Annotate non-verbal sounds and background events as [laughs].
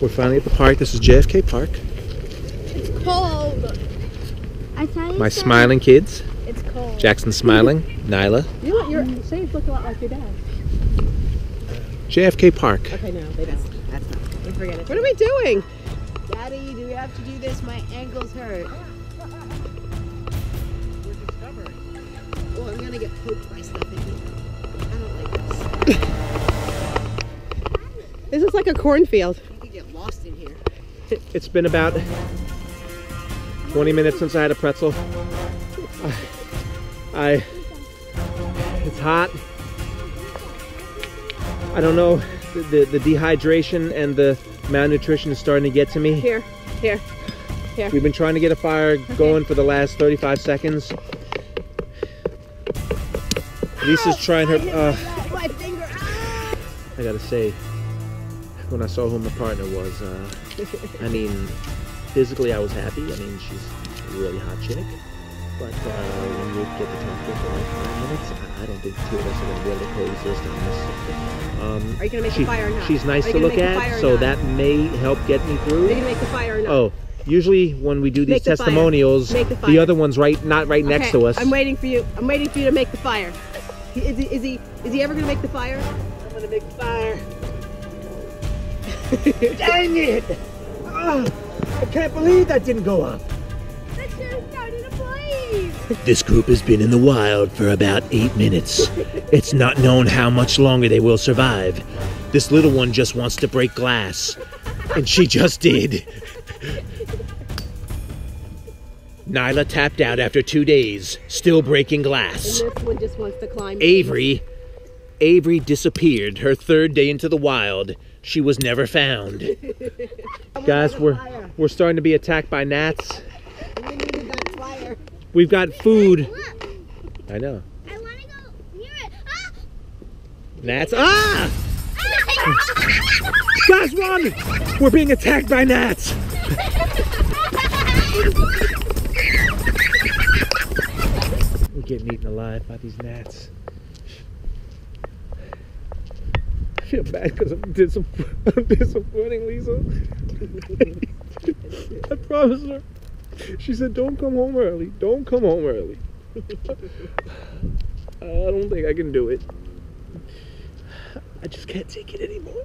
We're finally at the park. This is JFK Park. It's cold. I My said smiling kids. It's cold. Jackson smiling. [laughs] Nyla. You know what? Your shades look a lot like your dad. JFK Park. Okay, no, they don't. That's not. We forget it. What are we doing? Daddy, do we have to do this? My ankles hurt. We're discovering. Oh, I'm gonna get poked by stuff in here. I don't like this. [laughs] this is like a cornfield. You could get lost in here. It's been about 20 minutes since I had a pretzel. I, I it's hot. I don't know. The, the, the dehydration and the malnutrition is starting to get to me. Here, here. Here. We've been trying to get a fire going for the last 35 seconds. Lisa's trying her. Uh, My finger. Ah! I gotta say, when I saw who my partner was, uh, I mean, physically I was happy. I mean, she's a really hot chick. But uh, when you get to talk to her for like five minutes, I, I don't think the two of us are gonna be able to coexist on this. Um, Are you gonna make she- the fire or not? She's nice to look make the fire at, so not? that may help get me Are you through. gonna make the fire or not? Oh, usually when we do these Make the testimonials, Make the the other one's right, not right next to us. I'm waiting for you. I'm waiting for you to make the fire. Is he? Is he? Is he ever gonna make the fire? I'm gonna make the fire. Dang it! Ah, I can't believe that didn't go up. The show started to blaze. This group has been in the wild for about eight minutes. It's not known how much longer they will survive. This little one just wants to break glass. And she just did. Nyla tapped out after two days, still breaking glass. And this one just wants to climb. Avery. Avery disappeared her third day into the wild. She was never found. [laughs] Guys, we're we're starting to be attacked by gnats. We fire. We've got food. I know. I want to go near it. Ah! Gnats. Ah! [laughs] Guys, run! We're being attacked by gnats. [laughs] We're getting eaten alive by these gnats. [laughs] Feel bad because I'm, disapp- [laughs] I'm disappointing Lisa. [laughs] I promised her. She said, "Don't come home early. Don't come home early." I don't think I can do it. I just can't take it anymore.